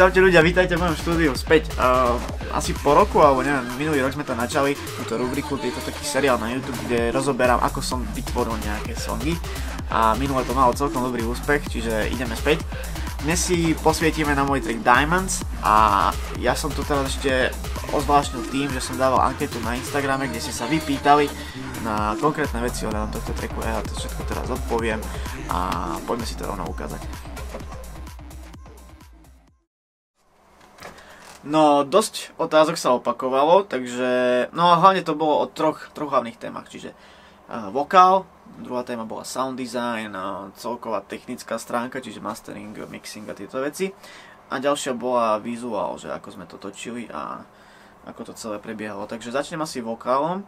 Čaute ľudia, vítajte v mojom štúdiu späť. Uh, asi po roku, alebo neviem, minulý rok sme to načali, túto rubriku, je to taký seriál na YouTube, kde rozoberám, ako som vytvoril nejaké songy. A minule to malo celkom dobrý úspech, čiže ideme späť. Dnes si posvietime na môj track Diamonds a ja som to teraz ešte ozvláštnil tým, že som dával anketu na Instagrame, kde ste sa vypýtali na konkrétne veci ohľadom tohto tracku, ja to všetko teraz odpoviem a poďme si to rovno ukázať. No, dosť otázok sa opakovalo, takže, no a hlavne to bolo o troch, troch hlavných témach, čiže uh, vokál, druhá téma bola sound design, uh, celková technická stránka, čiže mastering, mixing a tieto veci. A ďalšia bola vizuál, že ako sme to točili a ako to celé prebiehalo. Takže začnem asi vokálom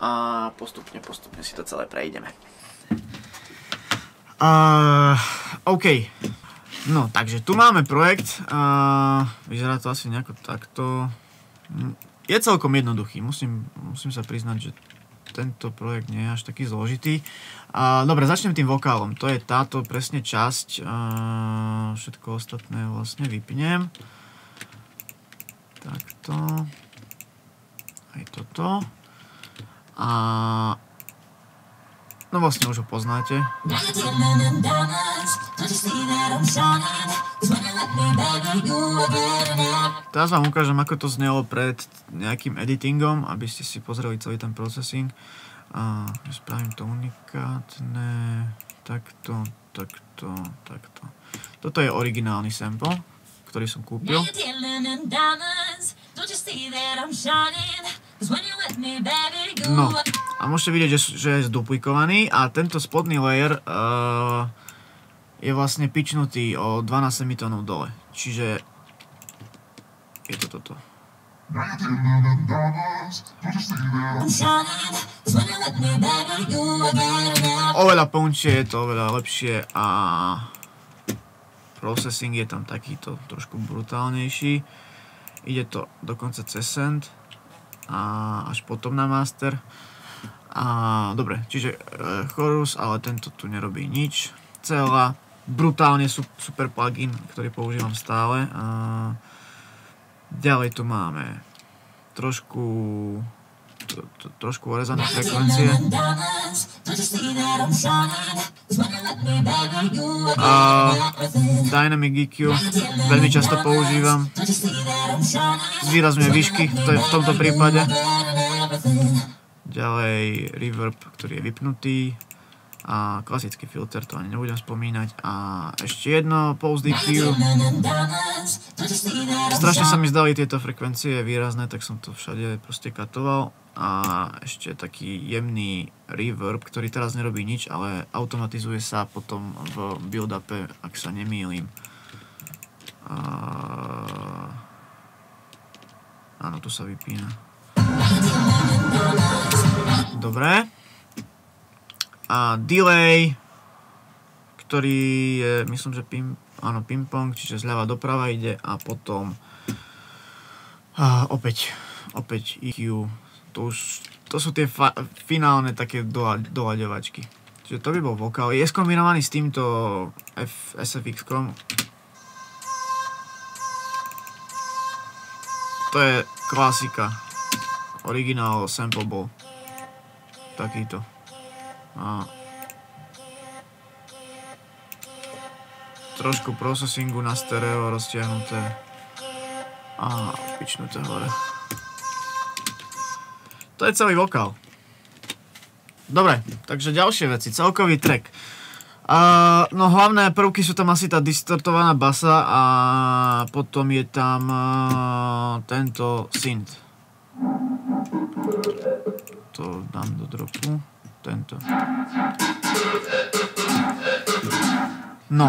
a postupne, postupne si to celé prejdeme. Uh, OK, No, takže tu máme projekt a vyzerá to asi nejako takto. Je celkom jednoduchý, musím, musím sa priznať, že tento projekt nie je až taký zložitý. A, dobre, začnem tým vokálom. To je táto presne časť. A, všetko ostatné vlastne vypnem. Takto. Aj toto. A No vlastne už ho poznáte. Teraz vám ukážem, ako to znelo pred nejakým editingom, aby ste si pozreli celý ten processing. A spravím to unikátne. Takto, takto, takto. Toto je originálny sample, ktorý som kúpil. No, a môžete vidieť, že, že je zduplikovaný a tento spodný layer uh, je vlastne pičnutý o 12 semitónov dole. Čiže je to toto. Oveľa punčie je to, oveľa lepšie a processing je tam takýto trošku brutálnejší. Ide to dokonca cez send a až potom na master. A dobre, čiže e, chorus, ale tento tu nerobí nič. Celá, brutálne super plugin, ktorý používam stále. A ďalej tu máme trošku trošku orezané frekvencie. A Dynamic EQ veľmi často používam. Zvýrazňuje výšky to je v tomto prípade. Ďalej reverb, ktorý je vypnutý a klasický filter, to ani nebudem spomínať. A ešte jedno, Pulse DQ. Strašne sa mi zdali tieto frekvencie výrazné, tak som to všade proste katoval. A ešte taký jemný reverb, ktorý teraz nerobí nič, ale automatizuje sa potom v build-upe, ak sa nemýlim. A... Áno, tu sa vypína. Dobre a delay, ktorý je, myslím, že ping, áno, ping-pong, čiže zľava doprava ide a potom a opäť, opäť EQ, to už, to sú tie fa- finálne také doľaďovačky. Čiže to by bol vokál. Je skombinovaný s týmto F- SFX-kom. To je klasika. Originál sample bol. Takýto. A trošku processingu na stereo roztiahnuté a pičnuté hore. To je celý vokál. Dobre, takže ďalšie veci, celkový track. Uh, no hlavné prvky sú tam asi tá distortovaná basa a potom je tam uh, tento synth. To dám do dropu tento. No.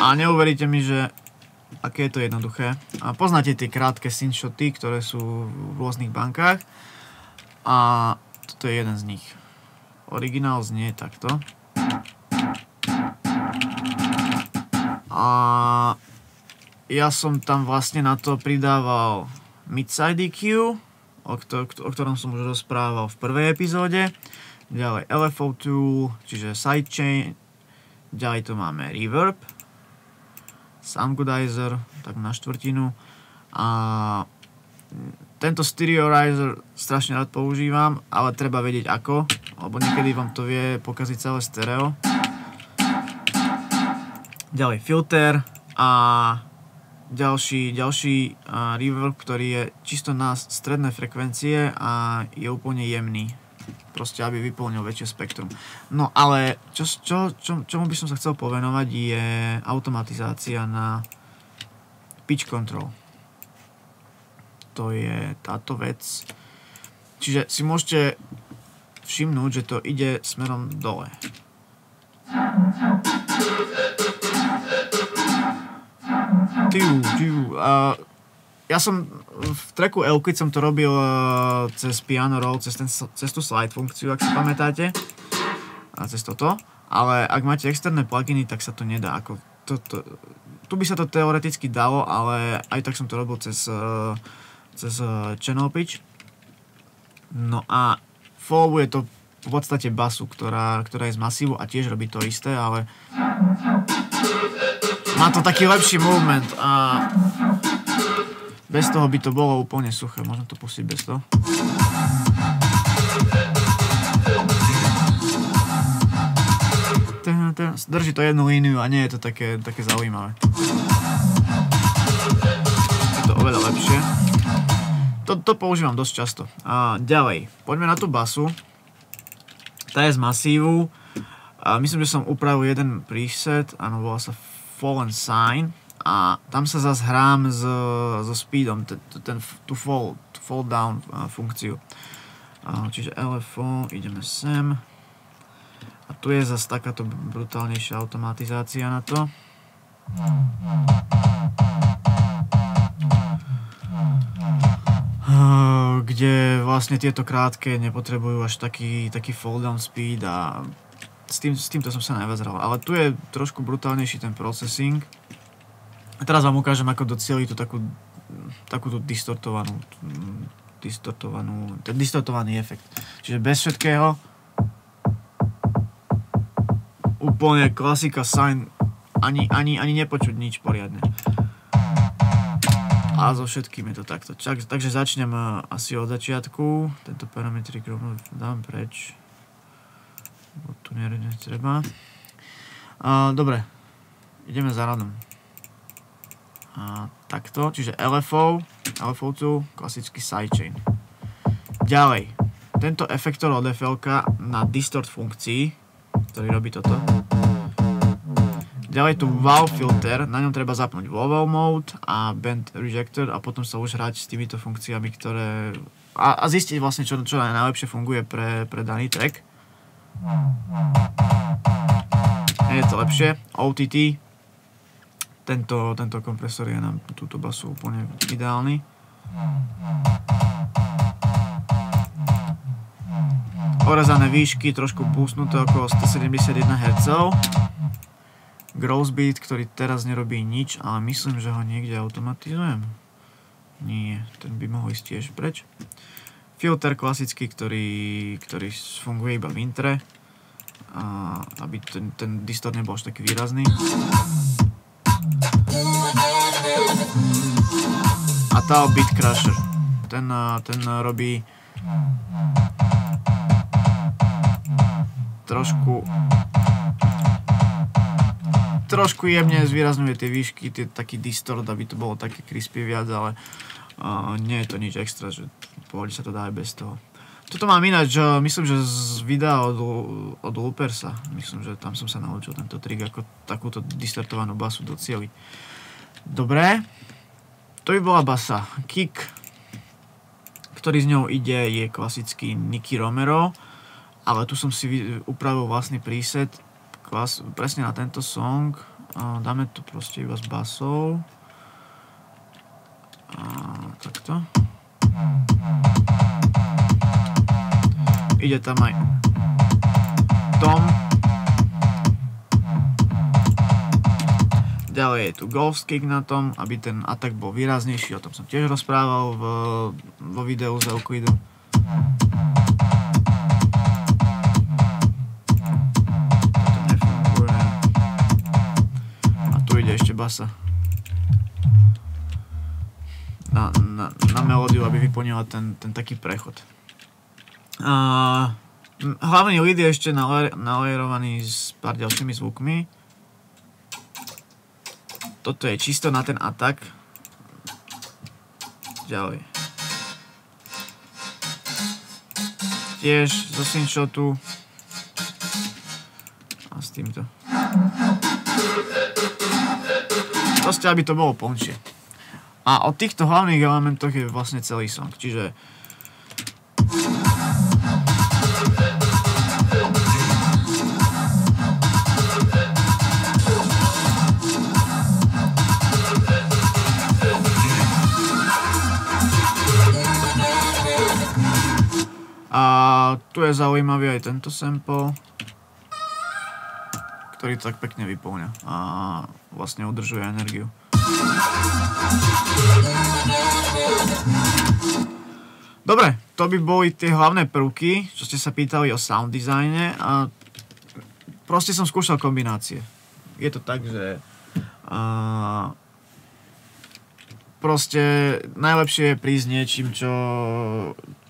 A neuveríte mi, že aké je to jednoduché. A poznáte tie krátke screenshoty, ktoré sú v rôznych bankách. A toto je jeden z nich. Originál znie takto. A ja som tam vlastne na to pridával Midside EQ, o ktorom som už rozprával v prvej epizóde. Ďalej LFO tool, čiže sidechain. Ďalej tu máme reverb, soundgodizer, tak na štvrtinu. A tento stereorizer strašne rád používam, ale treba vedieť ako, lebo niekedy vám to vie pokaziť celé stereo. Ďalej filter a ďalší, ďalší reverb, ktorý je čisto na stredné frekvencie a je úplne jemný. Proste, aby vyplnil väčšie spektrum. No ale čo, čo, čo, čomu by som sa chcel povenovať je automatizácia na pitch control. To je táto vec. Čiže si môžete všimnúť, že to ide smerom dole. Tiu, tiu. Uh, ja som v treku L, som to robil uh, cez piano roll, cez, ten, cez tú slide funkciu, ak si pamätáte, a cez toto, ale ak máte externé pluginy, tak sa to nedá. Ako to, to, tu by sa to teoreticky dalo, ale aj tak som to robil cez, uh, cez uh, channel pitch. No a followuje to v podstate basu, ktorá, ktorá je z masívu a tiež robí to isté, ale má to taký lepší movement a bez toho by to bolo úplne suché. Môžem to pustiť bez toho. Drží to jednu líniu a nie je to také, také zaujímavé. Je to oveľa lepšie. To, to používam dosť často. A ďalej, poďme na tú basu. Tá je z masívu. A myslím, že som upravil jeden preset, áno, volá sa Fallen Sign a tam sa zase hrám s, so speedom, ten, ten, tú fall, fall down funkciu. Čiže LFO, ideme sem. A tu je zase takáto brutálnejšia automatizácia na to. Kde vlastne tieto krátke nepotrebujú až taký, taký fall down speed a s, tým, s týmto som sa najviac hral. Ale tu je trošku brutálnejší ten processing. A teraz vám ukážem, ako docieliť tú takú, takúto distortovanú, distortovanú, ten distortovaný efekt. Čiže bez všetkého úplne klasika sign, ani, ani, ani nepočuť nič poriadne. A so všetkým je to takto. takže začnem eh, asi od začiatku. Tento parametrik rovno dám preč lebo tu netreba. A, dobre, ideme za radom. A, takto, čiže LFO, LFO2, klasický sidechain. Ďalej, tento efektor od FL na distort funkcii, ktorý robí toto. Ďalej tu wow filter, na ňom treba zapnúť wobble mode a band rejector a potom sa už hrať s týmito funkciami, ktoré... A, a zistiť vlastne, čo, čo najlepšie funguje pre, pre daný track. Je to lepšie. OTT. Tento, tento kompresor je na túto basu úplne ideálny. Orezané výšky, trošku boostnuté okolo 171 Hz. Gross beat, ktorý teraz nerobí nič, ale myslím, že ho niekde automatizujem. Nie, ten by mohol ísť tiež preč filter klasický, ktorý, ktorý funguje iba v intre, a aby ten, ten distort nebol až taký výrazný. A tá Beat Crusher, ten, ten robí trošku trošku jemne zvýrazňuje tie výšky, tie, taký distort, aby to bolo také crispy viac, ale uh, nie je to nič extra, že pohode sa to dá aj bez toho. Toto mám ináč, myslím, že z videa od, od Loopersa. Myslím, že tam som sa naučil tento trik, ako takúto distortovanú basu docieliť. Dobre. To by bola basa. Kick, ktorý z ňou ide, je klasický Nicky Romero. Ale tu som si upravil vlastný preset klas, presne na tento song. Dáme to proste iba s basou. A, takto. Ide tam aj tom. Ďalej je tu Ghost Kick na tom, aby ten atak bol výraznejší, o tom som tiež rozprával v, vo videu z Euclidu. A tu ide ešte basa. Na, na, na melódiu, aby vyplnila ten, ten taký prechod. A, hlavný lead je ešte nalajerovaný s pár ďalšími zvukmi toto je čisto na ten atak. Ďalej. Tiež zo slingshottu. A s týmto. Proste, aby to bolo plnšie. A o týchto hlavných elementoch je vlastne celý song. Čiže tu je zaujímavý aj tento sample, ktorý to tak pekne vyplňa a vlastne udržuje energiu. Dobre, to by boli tie hlavné prvky, čo ste sa pýtali o sound designe a proste som skúšal kombinácie. Je to tak, že uh, proste najlepšie je prísť niečím, čo,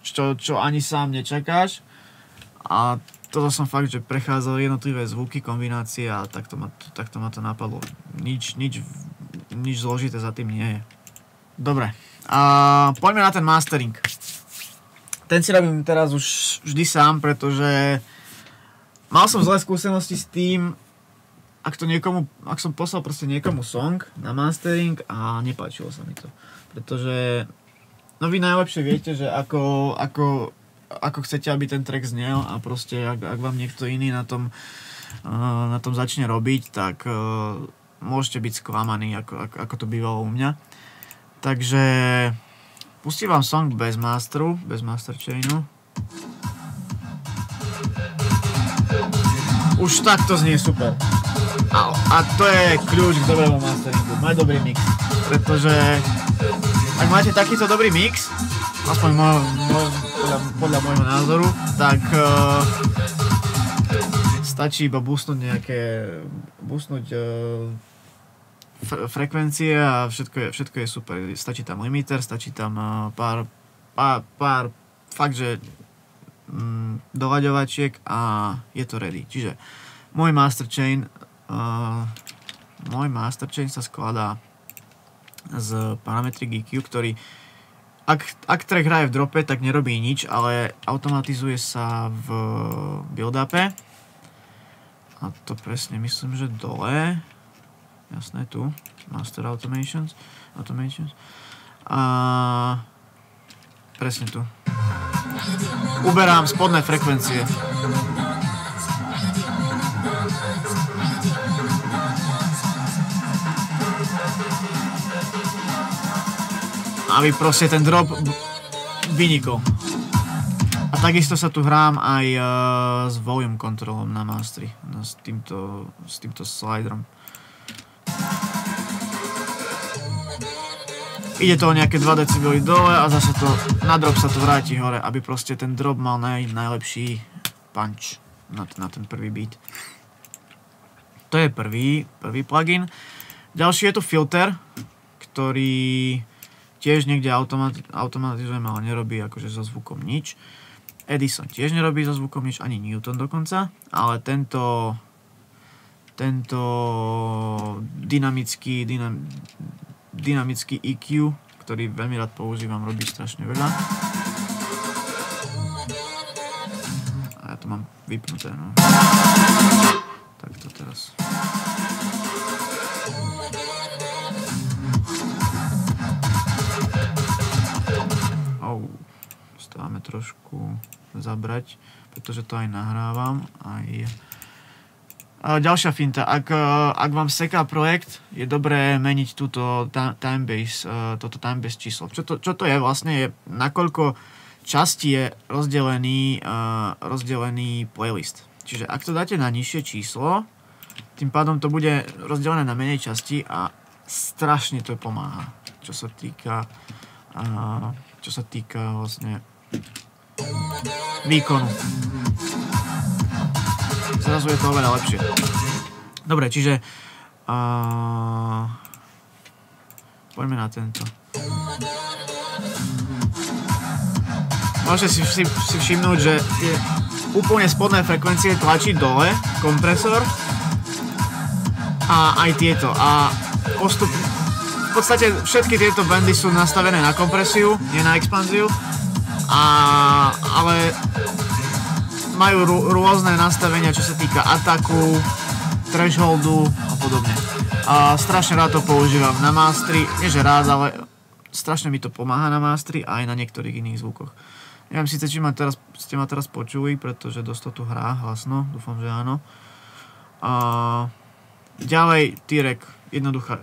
čo, čo ani sám nečakáš a toto som fakt, že prechádzal jednotlivé zvuky, kombinácie a takto ma, takto ma to napadlo. Nič, nič, nič zložité za tým nie je. Dobre, a poďme na ten mastering. Ten si robím teraz už vždy sám, pretože mal som zlé skúsenosti s tým, ak to niekomu, ak som poslal proste niekomu song na mastering a nepáčilo sa mi to. Pretože, no vy najlepšie viete, že ako, ako ako chcete, aby ten track znel a proste ak, ak vám niekto iný na tom, uh, na tom začne robiť, tak uh, môžete byť sklamaní, ako, ako, ako to bývalo u mňa. Takže pustím vám song bez masteru, bez master chainu. Už tak to znie super. A, to je kľúč k dobrému masteringu. Mať dobrý mix. Pretože ak máte takýto dobrý mix, aspoň môj, môj, podľa, podľa môjho názoru, tak uh, stačí iba boostnúť nejaké, boostnúť uh, f- frekvencie a všetko je, všetko je super. Stačí tam limiter, stačí tam uh, pár, pár, pár fakt, že um, doľaďovačiek a je to ready. Čiže môj master chain uh, môj master chain sa skladá z parametry GQ, ktorý ak, ak track hraje v drope, tak nerobí nič, ale automatizuje sa v build-upe. A to presne myslím, že dole. Jasné, tu. Master Automations. Automations. A presne tu. Uberám spodné frekvencie. Aby proste ten drop vynikol. A takisto sa tu hrám aj uh, s volume kontrolom na mastri, no, s, týmto, s týmto sliderom. Ide to o nejaké 2 decibely dole a zase to, na drop sa to vráti hore, aby proste ten drop mal naj, najlepší punch na, na ten prvý beat. To je prvý, prvý plugin. Ďalší je tu filter, ktorý tiež niekde automati- automatizujem, ale nerobí akože so zvukom nič. Edison tiež nerobí so zvukom nič, ani Newton dokonca, ale tento tento dynamický, dynam, dynamický EQ, ktorý veľmi rád používam, robí strašne veľa. A ja to mám vypnuté, no. Tak to teraz. Máme trošku zabrať, pretože to aj nahrávam. Aj... Ďalšia finta, ak, e, ak vám seká projekt, je dobré meniť túto timebase, e, toto timebase číslo. Čo to, čo to je vlastne? Je, nakoľko časti je rozdelený, uh, rozdelený playlist. Čiže ak to dáte na nižšie číslo, tým pádom to bude rozdelené na menej časti a strašne to pomáha, čo sa týka čo sa týka vlastne výkonu. Zrazu je to oveľa lepšie. Dobre, čiže a, poďme na tento. Môžete si, si, si všimnúť, že tie úplne spodné frekvencie tlačí dole kompresor a aj tieto. A postup, v podstate všetky tieto bandy sú nastavené na kompresiu, nie na expanziu. A, ale majú rô, rôzne nastavenia, čo sa týka ataku, thresholdu a podobne. A strašne rád to používam na mastri, nie že rád, ale strašne mi to pomáha na mastri a aj na niektorých iných zvukoch. Neviem síce, či ma teraz, ste ma teraz počuli, pretože dosť to tu hrá hlasno, dúfam, že áno. A ďalej T-Rec,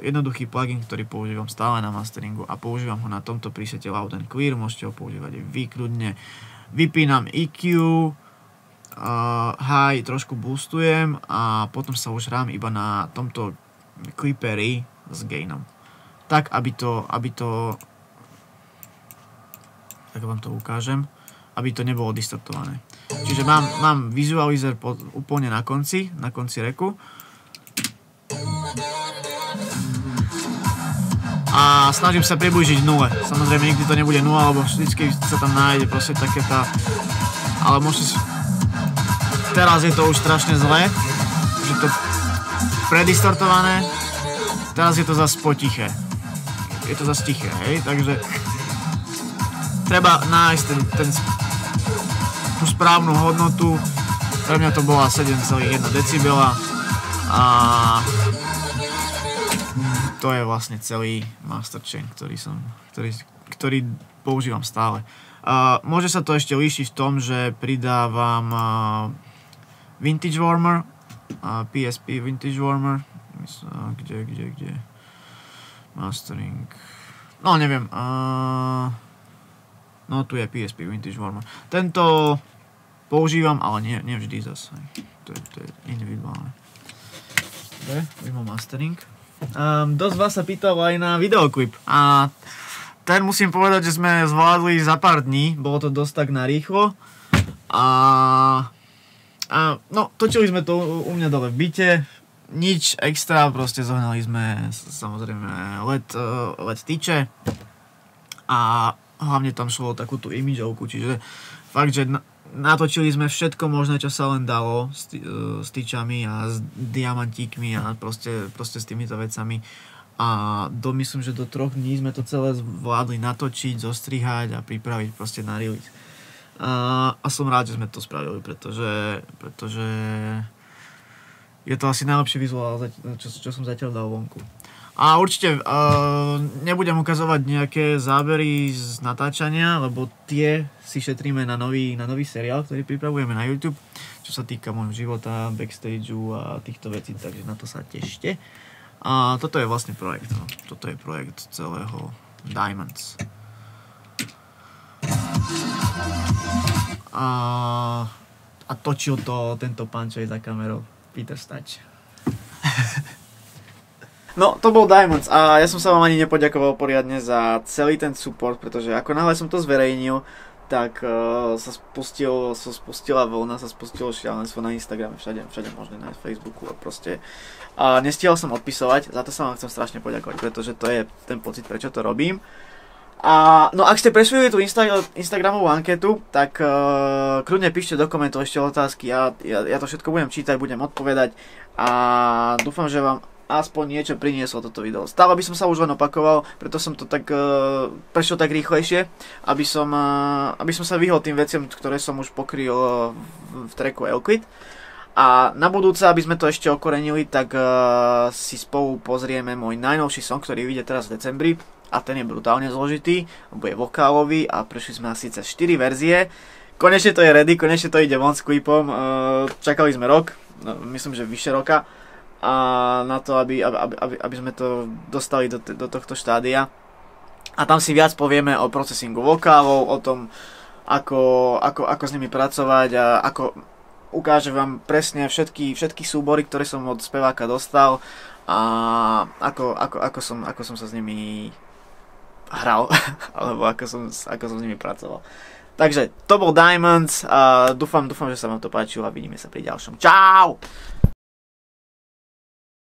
jednoduchý plugin, ktorý používam stále na masteringu a používam ho na tomto presete Loud and Clear, môžete ho používať aj výkľudne. Vypínam EQ, uh, high trošku boostujem a potom sa už hrám iba na tomto clippery s gainom. Tak, aby to, aby to tak vám to ukážem aby to nebolo distortované. Čiže mám, mám vizualizer úplne na konci, na konci reku. A snažím sa priblížiť nule. Samozrejme nikdy to nebude nula, lebo vždycky sa tam nájde proste také tá... Ale môžete si... Teraz je to už strašne zlé, že to predistortované. Teraz je to zase potiché. Je to zase tiché, hej, takže treba nájsť ten, ten tú správnu hodnotu. Pre mňa to bola 7,1 decibela a to je vlastne celý master chain, ktorý, som, ktorý, ktorý používam stále. Uh, môže sa to ešte líšiť v tom, že pridávam uh, Vintage Warmer, uh, PSP Vintage Warmer, kde, kde, kde, mastering, no neviem, uh, No tu je PSP Vintage Warmer. Tento používam, ale nie, nie vždy zase. To je, to je individuálne. Dobre, mimo mastering. Um, dosť vás sa pýtalo aj na videoklip. A ten musím povedať, že sme zvládli za pár dní. Bolo to dosť tak narýchlo. A, a no, točili sme to u mňa dole v byte. Nič extra, proste zohnali sme samozrejme LED, LED tyče. A hlavne tam šlo o takú tú imidžovku, čiže fakt, že natočili sme všetko možné, čo sa len dalo s, e, s tyčami a s diamantíkmi a proste, proste s týmito vecami a do, myslím, že do troch dní sme to celé zvládli natočiť, zostrihať a pripraviť proste na release. A, a som rád, že sme to spravili, pretože, pretože je to asi najlepší vizuál, čo, čo som zatiaľ dal vonku. A určite uh, nebudem ukazovať nejaké zábery z natáčania, lebo tie si šetríme na nový, na nový seriál, ktorý pripravujeme na YouTube, čo sa týka môjho života, backstageu a týchto vecí, takže na to sa tešte. A toto je vlastne projekt, no. toto je projekt celého Diamonds. A, a točil to tento pán, čo je za kamerou, Peter Stač. No, to bol Diamonds a ja som sa vám ani nepoďakoval poriadne za celý ten support, pretože ako náhle som to zverejnil, tak uh, sa, spustil, sa spustila vlna, sa spustilo šialenstvo na Instagrame, všade, všade možné na Facebooku a proste a nestihol som odpisovať, za to sa vám chcem strašne poďakovať, pretože to je ten pocit, prečo to robím. A, no ak ste presvojili tú Insta- Instagramovú anketu, tak uh, kľudne píšte do komentov ešte otázky, ja, ja, ja to všetko budem čítať, budem odpovedať a dúfam, že vám aspoň niečo prinieslo toto video. Stále by som sa už len opakoval, preto som to tak uh, prešiel tak rýchlejšie, aby som, uh, aby som sa vyhol tým veciam, ktoré som už pokryl uh, v, v tracku Elquid. A na budúce, aby sme to ešte okorenili, tak uh, si spolu pozrieme môj najnovší song, ktorý vyjde teraz v decembri. A ten je brutálne zložitý, je vokálový a prešli sme asi cez 4 verzie. Konečne to je ready, konečne to ide von s klipom. Uh, čakali sme rok, no, myslím, že vyše roka a na to, aby, aby, aby, aby sme to dostali do, do tohto štádia. A tam si viac povieme o procesingu vokálov, o tom, ako, ako, ako s nimi pracovať a ako ukáže vám presne všetky, všetky súbory, ktoré som od speváka dostal a ako, ako, ako, som, ako som sa s nimi hral, alebo ako som, ako som s nimi pracoval. Takže to bol Diamonds a dúfam, dúfam, že sa vám to páčilo a vidíme sa pri ďalšom. Čau!